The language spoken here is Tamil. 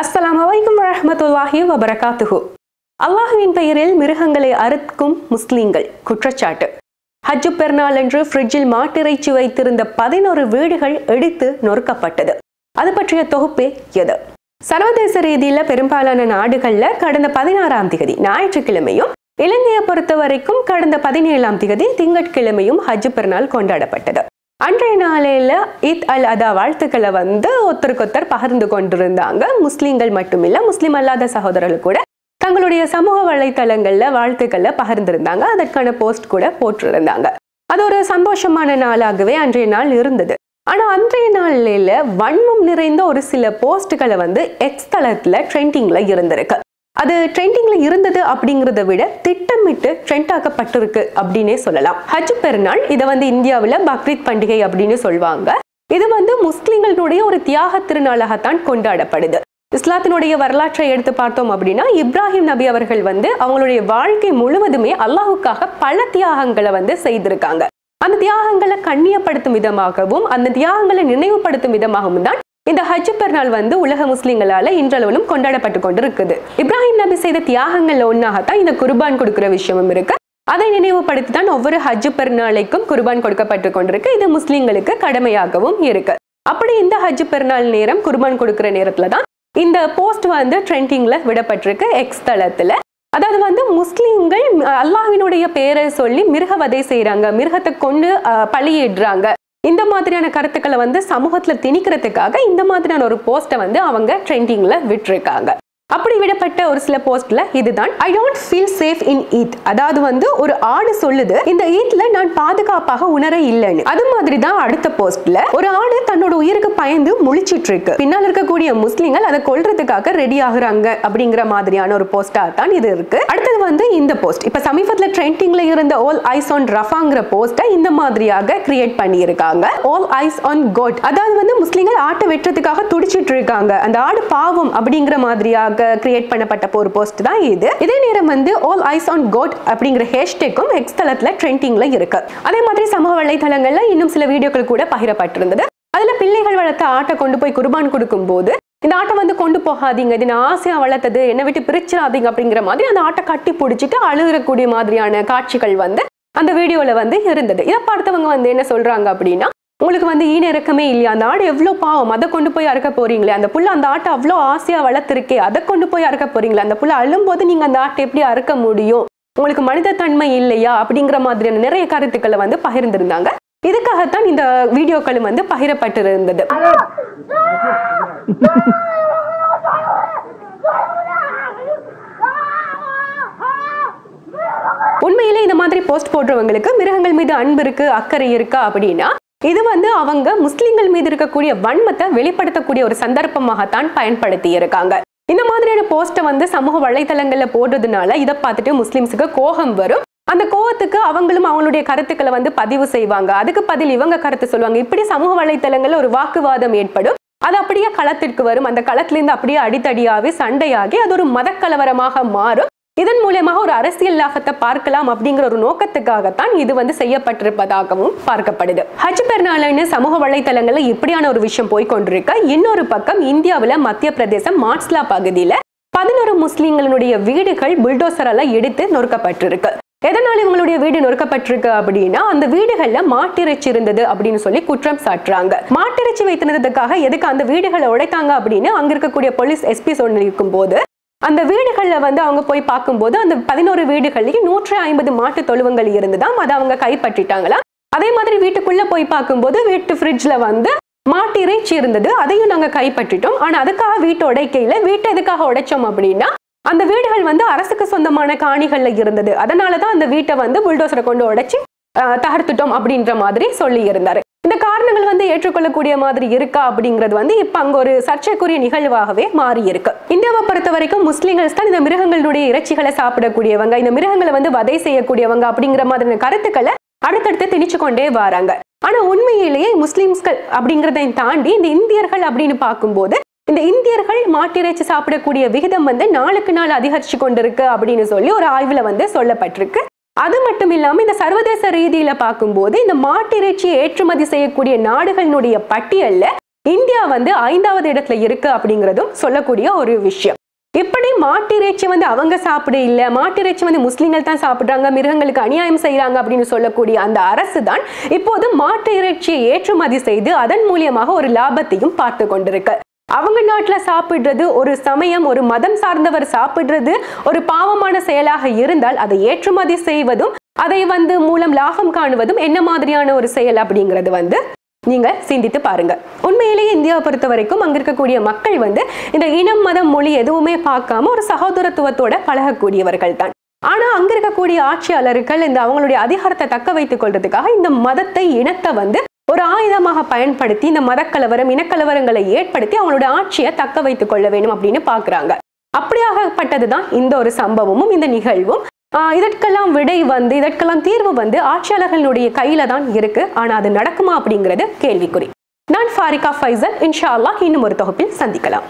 அஸ்லாம் வலைக்கம் வரஹ்மத்துல்லாஹி வபரகாத்துஹு. அல்லாஹுவின் பெயரில் மிருகங்களை அறுக்கும் முஸ்லீம்கள் குற்றச்சாட்டு. ஹஜ்ஜு பெருநாள் என்று ஃப்ரிட்ஜில் மாட்டிறைச்சி வைத்திருந்த பதினோரு வீடுகள் இடித்து நொறுக்கப்பட்டது. அது பற்றிய தொகுப்பே எது? சர்வதேச ரீதியில பெரும்பாலான நாடுகள்ல கடந்த பதினாறாம் தேதி ஞாயிற்றுக்கிழமையும் இலங்கையை பொறுத்த வரைக்கும் கடந்த பதினேழாம் தேதி திங்கட்கிழமையும் ஹஜ் பெருநாள் கொண்டாடப்பட்டது. அன்றைய நாளையில் ஈத் அல் அதா வாழ்த்துக்களை வந்து ஒருத்தருக்கொத்தர் பகிர்ந்து கொண்டிருந்தாங்க. முஸ்லீம்கள் மட்டுமில்ல முஸ்லீம் அல்லாத சகோதரர்கள் கூட தங்களுடைய சமூக வலைத்தளங்களில் வாழ்த்துக்களை பகிர்ந்திருந்தாங்க. அதற்கான போஸ்ட் கூட போட்டிருந்தாங்க. அது ஒரு சந்தோஷமான நாளாகவே அன்றைய நாள் இருந்தது. ஆனால் அன்றைய நாளில வன்மம் நிறைந்த ஒரு சில போஸ்ட்களை வந்து எக்ஸ் தளத்தில் ட்ரெண்டிங்கில் இருந்திருக்கு. அது ட்ரெண்டிங்ல இருந்தது அப்படிங்கிறத விட திட்டமிட்டு ட்ரெண்ட் ஆக்கப்பட்டிருக்கு அப்படின்னே சொல்லலாம். ஹஜ் பெருநாள் இதை வந்து இந்தியாவில் பக்ரீத் பண்டிகை அப்படின்னு சொல்லுவாங்க இது வந்து முஸ்லிம்களுடைய ஒரு தியாக திருநாளாகத்தான் கொண்டாடப்படுது. இஸ்லாத்தினுடைய வரலாற்றை எடுத்து பார்த்தோம் அப்படின்னா இப்ராஹிம் நபி அவர்கள் வந்து அவங்களுடைய வாழ்க்கை முழுவதுமே அல்லாஹுக்காக பல தியாகங்களை வந்து செய்திருக்காங்க. அந்த தியாகங்களை கண்ணியப்படுத்தும் விதமாகவும் அந்த தியாகங்களை நினைவுபடுத்தும் விதமாகவும் தான் இந்த ஹஜ் பெருநாள் வந்து உலக முஸ்லீம்களால் இன்றளவிலும் கொண்டாடப்பட்டு கொண்டு இருக்குது இப்ராஹிம் நபி செய்த தியாகங்கள்ல ஒன்றாகத்தான் இந்த குர்பான் கொடுக்கிற விஷயமும் இருக்கு. அதை நினைவுபடுத்தி தான் ஒவ்வொரு ஹஜ் பெருநாளைக்கும் குர்பான் கொடுக்கப்பட்டு கொண்டிருக்கு. இது முஸ்லீம்களுக்கு கடமையாகவும் இருக்கு. அப்படி இந்த ஹஜ் பெருநாள் நேரம் குர்பான் கொடுக்கிற நேரத்துல தான் இந்த போஸ்ட் வந்து ட்ரெண்டிங்ல விடப்பட்டிருக்கு எக்ஸ் தளத்துல. அதாவது வந்து முஸ்லீம்கள் அல்லாஹினுடைய பேரை சொல்லி மிருகவதை செய்கிறாங்க மிருகத்தை கொண்டு பழியிடுறாங்க இந்த மாதிரியான கருத்துக்களை வந்து சமூகத்துல திணிக்கிறதுக்காக இந்த மாதிரியான ஒரு போஸ்ட்டை வந்து அவங்க ட்ரெண்டிங்ல விட்டுருக்காங்க. அப்படி விடப்பட்ட ஒரு சில போஸ்ட்ல இதுதான் I don't feel safe in Eid அதாவது வந்து ஒரு ஆடு சொல்லுது இந்த ஈத்ல நான் பாதுகாப்பாக உணர இல்லைன்னு. அது மாதிரி தான் அடுத்த போஸ்ட்ல ஒரு ஆடு தன்னோட உயிருக்கு பயந்து முழிச்சிட்டு இருக்கு பின்னால் இருக்கக்கூடிய முஸ்லிம்கள் அதை கொல்றதுக்காக ரெடி ஆகுறாங்க. அப்படிங்கிற மாதிரியான ஒரு போஸ்டா தான் இது இருக்கு. அடுத்தது வந்து இந்த போஸ்ட். இப்ப சமீபத்துல ட்ரெண்டிங்ல இருந்த ஆல் ஐஸ் ஆன் ரஃபாங்கிற போஸ்ட்டை இந்த மாதிரியாக கிரியேட் பண்ணியிருக்காங்க. ஓல் ஆல் ஐஸ் ஆன் கோட் அதாவது வந்து முஸ்லிம்கள் ஆட்டை வெட்டுறதுக்காக துடிச்சிட்டு இருக்காங்க அந்த ஆடு பாவம் அப்படிங்கிற மாதிரியாக கிரியேட் பண்ணப்பட்ட ஒரு போஸ்ட் தான் இது. இதே நேரம் வந்து ஆல் ஐஸ் ஆன் கோட் அப்படிங்கிற ஹேஷ்டேக்கும் எக்ஸ் தளத்தில் ட்ரெண்டிங்ல இருக்கு. அதே மாதிரி சமூக வலைதளங்கள்ல இன்னும் சில வீடியோக்கள் கூட பகிரப்பட்டிருந்தது. அதுல பிள்ளைகள் வளர்த்த ஆட்டை கொண்டு போய் குர்பான் கொடுக்கும் போது இந்த ஆட்டை வந்து கொண்டு போகாதீங்க இது நான் ஆசையா வளர்த்தது என்னை விட்டு பிரிச்சிடாதீங்க அப்படிங்கிற மாதிரி அந்த ஆட்டை கட்டி பிடிச்சிட்டு அழுகிறக்கூடிய மாதிரியான காட்சிகள் வந்து அந்த வீடியோல வந்து இருந்தது. இதை பார்த்தவங்க வந்து என்ன சொல்றாங்க அப்படின்னா உங்களுக்கு வந்து ஈன இறக்கமே இல்லையா? அந்த ஆடு எவ்வளோ பாவம்? அதை கொண்டு போய் அறுக்க போறீங்களே? அந்த புள்ள அந்த ஆட்டை அவ்வளோ ஆசையா வளர்த்துருக்கே அதை கொண்டு போய் அறுக்க போறீங்களே? அந்த புள்ள அழும்போது நீங்க அந்த ஆட்டை எப்படி அறுக்க முடியும்? உங்களுக்கு மனித தன்மை இல்லையா? அப்படிங்கிற மாதிரியான நிறைய கருத்துக்களை வந்து பகிர்ந்திருந்தாங்க. இதுக்காகத்தான் இந்த வீடியோக்களும் வந்து பகிரப்பட்டிருந்தது. உண்மையிலே இந்த மாதிரி போஸ்ட் போடுறவங்களுக்கு மிருகங்கள் மீது அன்பு இருக்கு அக்கறை இருக்கா அப்படின்னா இது வந்து அவங்க முஸ்லிம்கள் மீது இருக்கக்கூடிய வன்மத்தை வெளிப்படுத்தக்கூடிய ஒரு சந்தர்ப்பமாகத்தான் பயன்படுத்தி இருக்காங்க இந்த மாதிரியான போஸ்ட்டை வந்து சமூக வலைதளங்கள்ல போடுறதுனால இதை பார்த்துட்டு முஸ்லிம்ஸுக்கு கோபம் வரும். அந்த கோவத்துக்கு அவங்களும் அவங்களுடைய கருத்துக்களை வந்து பதிவு செய்வாங்க. அதுக்கு பதில் இவங்க கருத்து சொல்லுவாங்க. இப்படி சமூக வலைதளங்கள்ல ஒரு வாக்குவாதம் ஏற்படும். அது அப்படியே களத்திற்கு வரும். அந்த களத்திலிருந்து அப்படியே அடித்தடியாகி சண்டையாகி அது ஒரு மதக்கலவரமாக மாறும். இதன் மூலமாக ஒரு அரசியல் லாபத்தை பார்க்கலாம் அப்படிங்கிற ஒரு நோக்கத்துக்காகத்தான் இது வந்து செய்யப்பட்டிருப்பதாகவும் பார்க்கப்படுது. ஹஜ் பெருநாள்னு சமூக வலைத்தளங்கள்ல இப்படியான ஒரு விஷயம் போய் கொண்டிருக்க இன்னொரு பக்கம் இந்தியாவில் மத்திய பிரதேசம் மாட்ஸ்லா பகுதியில பதினோரு முஸ்லீம்களுடைய வீடுகள் புல்டோசரால எடுத்து நொறுக்கப்பட்டிருக்கு. எதனால் இவங்களுடைய வீடு நொறுக்கப்பட்டிருக்கு அப்படின்னா அந்த வீடுகள்ல மாட்டிறைச்சி இருந்தது அப்படின்னு சொல்லி குற்றம் சாட்டுறாங்க. மாட்டிறைச்சி வைத்திருந்ததுக்காக எதுக்கு அந்த வீடுகளை உடைத்தாங்க அப்படின்னு அங்க இருக்கக்கூடிய போலீஸ் எஸ்பி சொல்லியிருக்கும் போது அந்த வீடுகளில் வந்து அவங்க போய் பார்க்கும்போது அந்த பதினோரு வீடுகள்லையும் நூற்றி ஐம்பது மாட்டு தொழுவங்கள் இருந்துதான் அதை அவங்க கைப்பற்றிட்டாங்களாம். அதே மாதிரி வீட்டுக்குள்ள போய் பார்க்கும்போது வீட்டு ஃப்ரிட்ஜில் வந்து மாட்டு இறைச்சி இருந்தது. அதையும் நாங்கள் கைப்பற்றிட்டோம். ஆனால் அதுக்காக வீட்டு உடைக்கையில் வீட்டை எதுக்காக உடைச்சோம் அப்படின்னா அந்த வீடுகள் வந்து அரசுக்கு சொந்தமான காணிகளில் இருந்தது. அதனால தான் அந்த வீட்டை வந்து புல்டோசரை கொண்டு உடைச்சி தகர்த்துட்டோம் அப்படின்ற மாதிரி சொல்லி இருந்தாரு இந்த காரணங்கள் வந்து ஏற்றுக்கொள்ளக்கூடிய மாதிரி இருக்கா அப்படிங்கிறது வந்து இப்போ அங்கே ஒரு சர்ச்சைக்குரிய நிகழ்வாகவே மாறி இருக்கு இந்தியாவை பொறுத்த வரைக்கும் முஸ்லிம்கள் தான் இந்த மிருகங்களுடைய இறைச்சிகளை சாப்பிடக்கூடியவங்க இந்த மிருகங்களை வந்து வதை செய்யக்கூடியவங்க அப்படிங்கிற மாதிரியான கருத்துக்களை அடுத்தடுத்து திணிச்சு கொண்டே வராங்க. ஆனா உண்மையிலேயே முஸ்லிம்ஸ்கள் அப்படிங்கிறதை தாண்டி இந்த இந்தியர்கள் அப்படின்னு பார்க்கும்போது இந்த இந்தியர்கள் மாட்டிறைச்சி சாப்பிடக்கூடிய விகிதம் வந்து நாளுக்கு நாள் அதிகரிச்சு கொண்டிருக்கு அப்படின்னு சொல்லி ஒரு ஆய்வுல வந்து சொல்லப்பட்டிருக்கு. அது மட்டும் இல்லாமல் இந்த சர்வதேச ரீதியில் பார்க்கும்போது இந்த மாட்டிறைச்சி ஏற்றுமதி செய்யக்கூடிய நாடுகளினுடைய பட்டியலில் இந்தியா வந்து ஐந்தாவது இடத்துல இருக்கு அப்படிங்கிறதும் சொல்லக்கூடிய ஒரு விஷயம். இப்படி மாட்டிறைச்சி வந்து அவங்க சாப்பிட இல்லை மாட்டிறைச்சி வந்து முஸ்லீம்கள் தான் சாப்பிட்றாங்க மிருகங்களுக்கு அநியாயம் செய்கிறாங்க அப்படின்னு சொல்லக்கூடிய அந்த அரசு தான் இப்போது மாட்டு இறைச்சியை ஏற்றுமதி செய்து அதன் மூலியமாக ஒரு லாபத்தையும் பார்த்து கொண்டிருக்கு. அவங்க நாட்டில் சாப்பிடுறது ஒரு சமயம் ஒரு மதம் சார்ந்தவர் சாப்பிடுறது ஒரு பாவமான செயலாக இருந்தால் அதை ஏற்றுமதி செய்வதும் அதை வந்து மூலம் லாபம் காணுவதும் என்ன மாதிரியான ஒரு செயல் அப்படிங்கிறது வந்து நீங்க சிந்தித்து பாருங்க. உண்மையிலேயே இந்தியாவை பொறுத்த வரைக்கும் அங்க இருக்கக்கூடிய மக்கள் வந்து இந்த இனம் மதம் மொழி எதுவுமே பார்க்காம ஒரு சகோதரத்துவத்தோட பழகக்கூடியவர்கள் தான். ஆனா அங்க இருக்கக்கூடிய ஆட்சியாளர்கள் இந்த அவங்களுடைய அதிகாரத்தை தக்க வைத்துக் கொள்றதுக்காக இந்த மதத்தை இனத்தை வந்து ஒரு ஆயுதமாக பயன்படுத்தி இந்த மதக்கலவரம் இனக்கலவரங்களை ஏற்படுத்தி அவங்களோட ஆட்சியை தக்க வைத்துக் கொள்ள வேண்டும் அப்படின்னு பாக்குறாங்க அப்படியாகப்பட்டதுதான் இந்த ஒரு சம்பவமும் இந்த நிகழ்வும். ஆஹ் இதற்கெல்லாம் விடை வந்து இதற்கெல்லாம் தீர்வு வந்து ஆட்சியாளர்களுடைய கையில தான் இருக்கு. ஆனா அது நடக்குமா அப்படிங்கிறது கேள்விக்குறி. நான் ஃபாரிகா ஃபைசல். இன்ஷா அல்லாஹ் இன்னும் ஒரு தொகுப்பில் சந்திக்கலாம்.